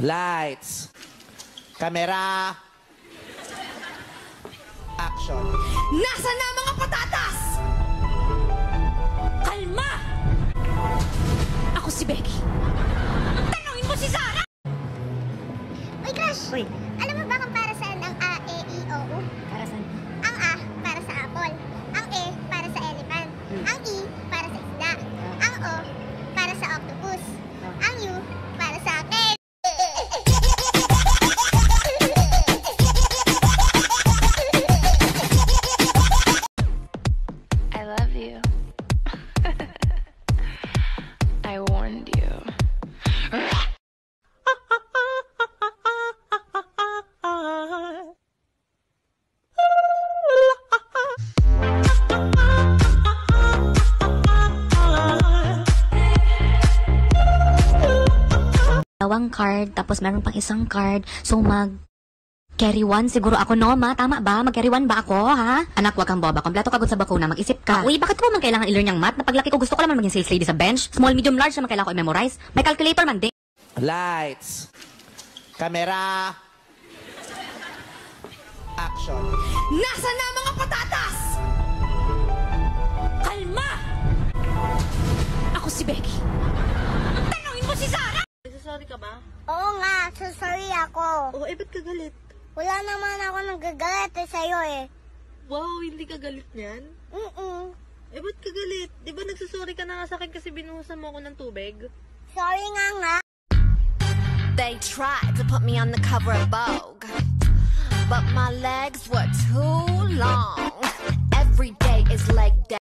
Lights. Camera. Action. Nasaan na mga patatas? Kalma! Ako si Becky. Tanungin mo si Sarah! Uy, Crush! Uy. Alam mo ba kung Dalawang card, tapos meron pang isang card. So, mag... Carry one siguro ako, no, ma? Tama ba? Mag-carry one ba ako, ha? Anak, wag kang boba. Kompleto kagod sa bakuna. Mag-isip ka. Uy, bakit mo man kailangan i-learn yung math? Na paglaki ko, gusto ko naman maging sales lady sa bench. Small, medium, large naman kailangan ko i-memorize. May calculator man, di. Lights. Camera. Action. Nasaan na mga eh, ba't ka galit? Wala naman ako nagagalit eh sa'yo eh. Wow, hindi ka galit niyan? Mm-mm. Eh, ba't ka galit? Di ba nagsasorry ka na nga sa akin kasi binuhusan mo ako ng tubig? Sorry nga nga. They tried to put me on the cover of Vogue, but my legs were too long. Every day is leg day.